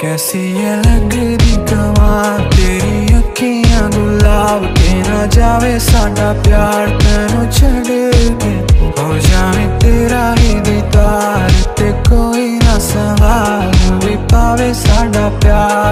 कैसी ये लगदी कमाल तेरी अखियां गुलाब के ना जावे साडा प्यार तेनू छड़ के हो जावे तेरा ही दीदार ते कोई ना सवाल भी पावे साडा प्यार